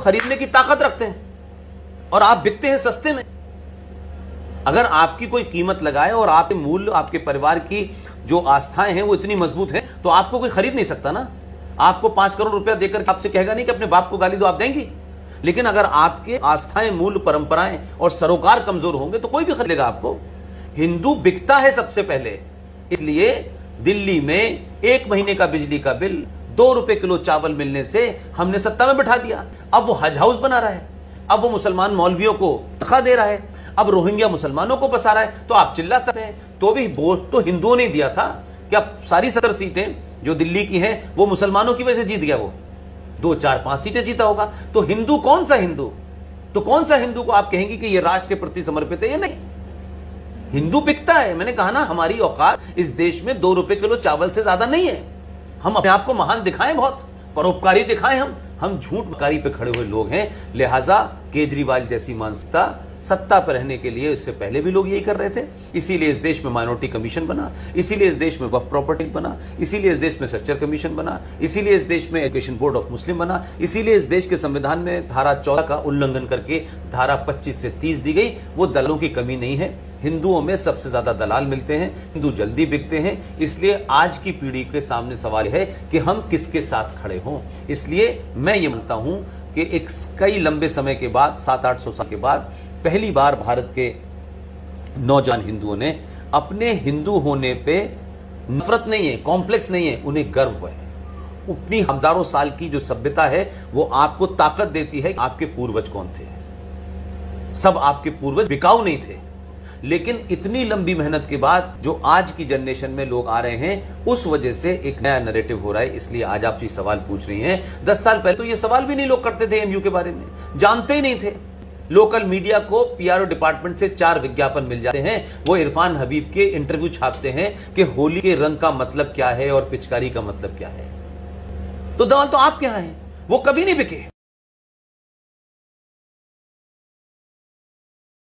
खरीदने की ताकत रखते हैं और आप बिकते हैं सस्ते में। अगर आपकी कोई कीमत लगाए और आपके मूल्य आपके परिवार की जो आस्थाएँ हैं वो इतनी मज़बूत हैं तो आपको कोई खरीद नहीं सकता ना। आपको पाँच करोड़ रुपया देकर आपसे कहेगा नहीं कि अपने बाप को गाली दो, आप देंगी। लेकिन अगर आपके आस्थाएँ मूल परंपराएँ और सरोकार कमज़ोर होंगे तो कोई भी खरीदेगा आपको। हिंदू बिकता है सबसे पहले, इसलिए दिल्ली में एक महीने का बिजली का बिल दो रुपए किलो चावल मिलने से हमने सत्ता में बैठा दिया। अब वो हज हाउस बना रहा है। अब वो मुसलमान मौलवियों को तखा दे रहा है। अब रोहिंग्या मुसलमानों को बसा रहा है। तो आप चिल्ला सकते हैं। तो भी वोट तो हिंदुओं ने दिया था क्या सारी सत्तर सीटें जो दिल्ली की हैं, वो मुसलमानों की वजह से जीत गया वो। दो, चार, पाँच सीटें जीता होगा। तो हिंदू कौन सा हिंदू? तो कौन सा हिंदू को आप कहेंगे कि ये राष्ट्र के प्रति समर्पित है या नहीं? हिंदू पिकता है। मैंने कहा ना, हमारी औकात इस देश में दो रुपए किलो चावल से ज़्यादा नहीं है। हम अपने आप को महान दिखाएँ बहुत, परोपकारी दिखाएँ हम। हम झूठ बकारी पे खड़े हुए लोग हैं। लिहाजा केजरीवाल जैसी मानसिकता सत्ता पर रहने के लिए इससे पहले भी लोग यही कर रहे थे। इसीलिए इस देश में माइनॉरिटी कमीशन बना, इसीलिए इस देश में वफ प्रॉपर्टी बना, इसीलिए इस देश में सच्चर कमीशन बना, इसीलिए इस देश में एजुकेशन बोर्ड ऑफ़ मुस्लिम बना, इसीलिए इस देश के संविधान में धारा चौदह का उल्लंघन करके धारा 25 से 30 दी गई। वो दलों की कमी नहीं है। हिंदुओं में सबसे ज़्यादा दलाल मिलते हैं, हिंदू जल्दी बिकते हैं। इसलिए आज की पीढ़ी के सामने सवाल है कि हम किसके साथ खड़े हों? इसलिए मैं ये मानता हूँ कि एक कई लंबे समय के बाद, सात आठ सौ साल के बाद पहली बार भारत के नौजवान हिंदुओं ने अपने हिंदू होने पे नफरत नहीं है कॉम्प्लेक्स नहीं है, उन्हें गर्व है। उतनी हज़ारों साल की जो सभ्यता है, वो आपको ताकत देती है आपके पूर्वज कौन थे। सब आपके पूर्वज बिकाऊ नहीं थे। लेकिन इतनी लंबी मेहनत के बाद जो आज की जनरेशन में लोग आ रहे हैं, उस वजह से एक नया नैरेटिव हो रहा है। इसलिए आज आप ये सवाल पूछ रही हैं। दस साल पहले तो ये सवाल भी नहीं लोग करते थे एमयू के बारे में। जानते ही नहीं थे। लोकल मीडिया को पीआरओ डिपार्टमेंट से चार विज्ञापन मिल जाते हैं। वो इरफान हबीब के इंटरव्यू छापते हैं कि होली के रंग का मतलब क्या है और पिचकारी का मतलब क्या है। तो दवा तो आप क्या है? वो कभी नहीं बिके।